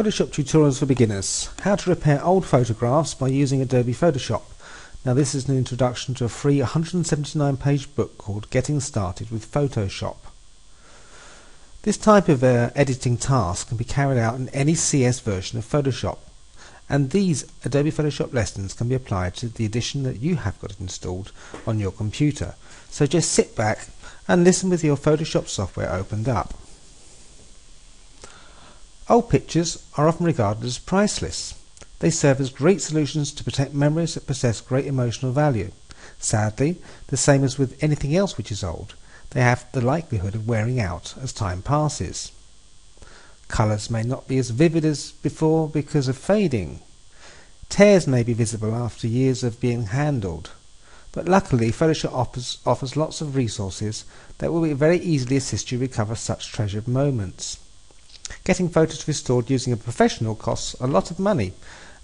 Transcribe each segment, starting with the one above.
Photoshop tutorials for beginners. How to repair old photographs by using Adobe Photoshop. Now this is an introduction to a free 179 page book called Getting Started with Photoshop. This type of uh, editing task can be carried out in any CS version of Photoshop and these Adobe Photoshop lessons can be applied to the edition that you have got installed on your computer. So just sit back and listen with your Photoshop software opened up. Old pictures are often regarded as priceless. They serve as great solutions to protect memories that possess great emotional value. Sadly, the same as with anything else which is old, they have the likelihood of wearing out as time passes. Colours may not be as vivid as before because of fading. Tears may be visible after years of being handled. But luckily, Photoshop offers, offers lots of resources that will very easily assist you recover such treasured moments. Getting photos restored using a professional costs a lot of money,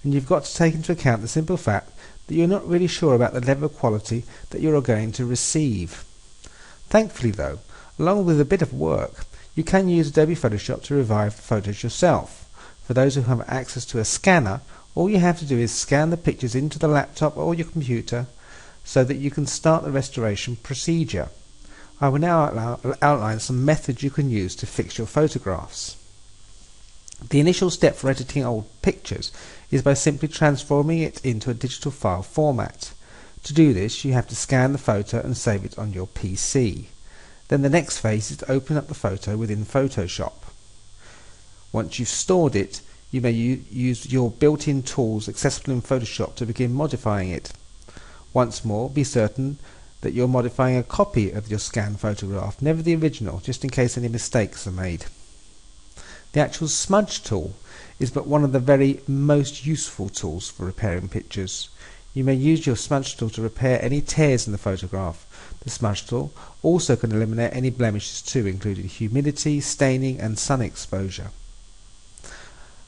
and you've got to take into account the simple fact that you're not really sure about the level of quality that you're going to receive. Thankfully though, along with a bit of work, you can use Adobe Photoshop to revive photos yourself. For those who have access to a scanner, all you have to do is scan the pictures into the laptop or your computer so that you can start the restoration procedure. I will now outline some methods you can use to fix your photographs. The initial step for editing old pictures is by simply transforming it into a digital file format. To do this, you have to scan the photo and save it on your PC. Then the next phase is to open up the photo within Photoshop. Once you've stored it, you may use your built-in tools accessible in Photoshop to begin modifying it. Once more, be certain that you're modifying a copy of your scanned photograph, never the original, just in case any mistakes are made. The actual smudge tool is but one of the very most useful tools for repairing pictures. You may use your smudge tool to repair any tears in the photograph. The smudge tool also can eliminate any blemishes too, including humidity, staining and sun exposure.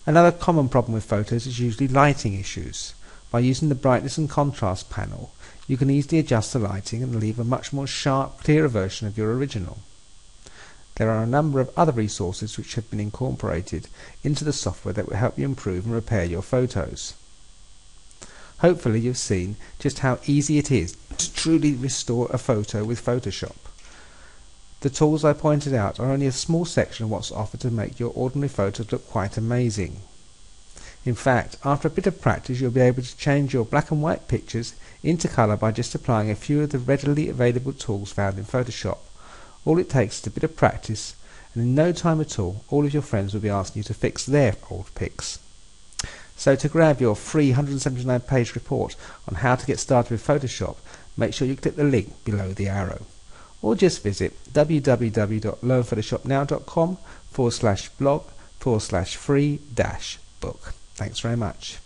Another common problem with photos is usually lighting issues. By using the brightness and contrast panel, you can easily adjust the lighting and leave a much more sharp, clearer version of your original. There are a number of other resources which have been incorporated into the software that will help you improve and repair your photos. Hopefully you've seen just how easy it is to truly restore a photo with Photoshop. The tools I pointed out are only a small section of what's offered to make your ordinary photos look quite amazing. In fact, after a bit of practice you'll be able to change your black and white pictures into colour by just applying a few of the readily available tools found in Photoshop. All it takes is a bit of practice, and in no time at all, all of your friends will be asking you to fix their old pics. So to grab your free 179 page report on how to get started with Photoshop, make sure you click the link below the arrow. Or just visit www.learnphotoshopnow.com forward slash blog forward slash free dash book. Thanks very much.